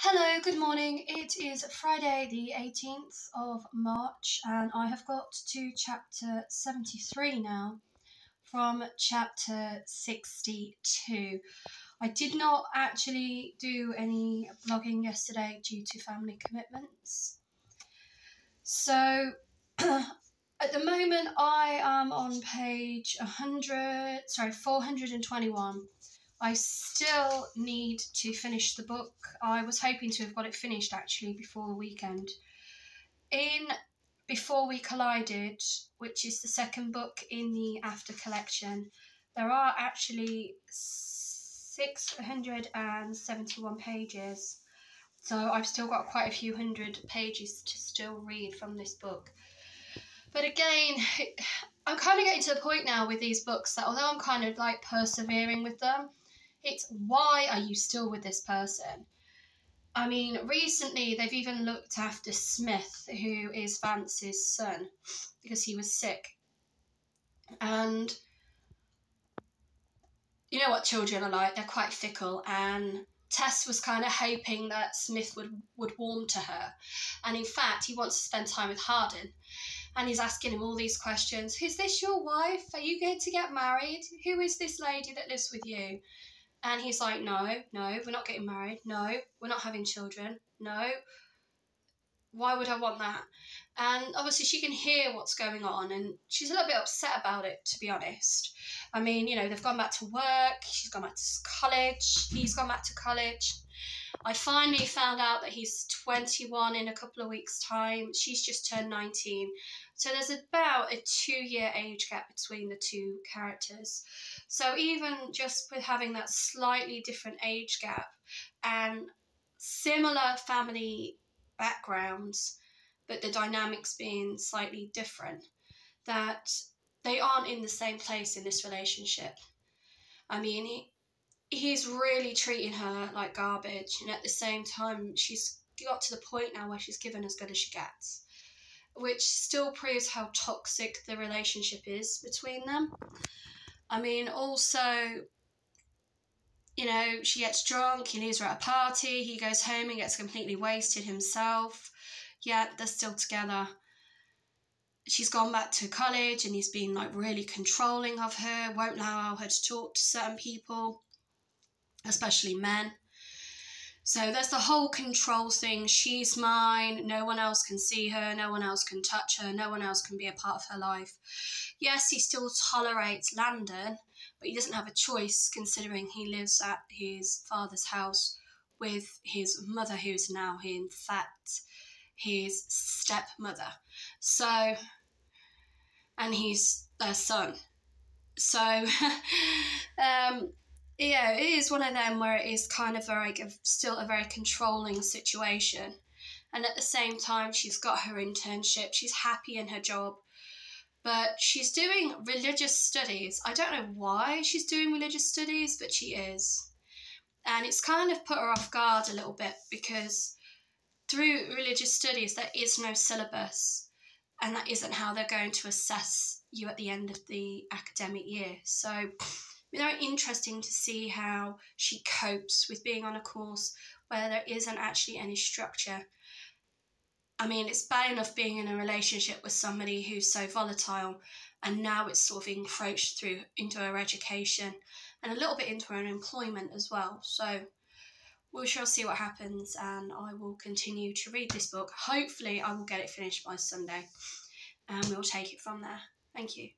Hello, good morning. It is Friday, the 18th of March, and I have got to chapter 73 now from chapter 62. I did not actually do any blogging yesterday due to family commitments. So, at the moment, I am on page 100, sorry, 421 I still need to finish the book. I was hoping to have got it finished actually before the weekend. In Before We Collided, which is the second book in the After collection, there are actually 671 pages. So I've still got quite a few hundred pages to still read from this book. But again, I'm kind of getting to the point now with these books that although I'm kind of like persevering with them, it's why are you still with this person? I mean, recently they've even looked after Smith, who is Vance's son, because he was sick. And you know what children are like, they're quite fickle and Tess was kind of hoping that Smith would, would warm to her. And in fact, he wants to spend time with Hardin. And he's asking him all these questions. Is this your wife? Are you going to get married? Who is this lady that lives with you? And he's like, no, no, we're not getting married. No, we're not having children. No. Why would I want that? And obviously, she can hear what's going on, and she's a little bit upset about it, to be honest. I mean, you know, they've gone back to work, she's gone back to college, he's gone back to college. I finally found out that he's 21 in a couple of weeks' time. She's just turned 19. So there's about a two year age gap between the two characters. So even just with having that slightly different age gap and similar family backgrounds, but the dynamics being slightly different, that they aren't in the same place in this relationship. I mean, he, he's really treating her like garbage, and at the same time, she's got to the point now where she's given as good as she gets, which still proves how toxic the relationship is between them. I mean, also, you know, she gets drunk, he leaves her at a party, he goes home and gets completely wasted himself. Yet they're still together. She's gone back to college and he's been like really controlling of her, won't allow her to talk to certain people especially men. So there's the whole control thing. She's mine. No one else can see her. No one else can touch her. No one else can be a part of her life. Yes, he still tolerates Landon, but he doesn't have a choice considering he lives at his father's house with his mother, who's now, in fact, his stepmother. So, and he's their son. So, um, yeah, it is one of them where it is kind of very, still a very controlling situation. And at the same time, she's got her internship, she's happy in her job, but she's doing religious studies. I don't know why she's doing religious studies, but she is. And it's kind of put her off guard a little bit because through religious studies, there is no syllabus, and that isn't how they're going to assess you at the end of the academic year. So, very interesting to see how she copes with being on a course where there isn't actually any structure. I mean, it's bad enough being in a relationship with somebody who's so volatile, and now it's sort of encroached through into her education and a little bit into her employment as well. So we shall see what happens, and I will continue to read this book. Hopefully, I will get it finished by Sunday, and we'll take it from there. Thank you.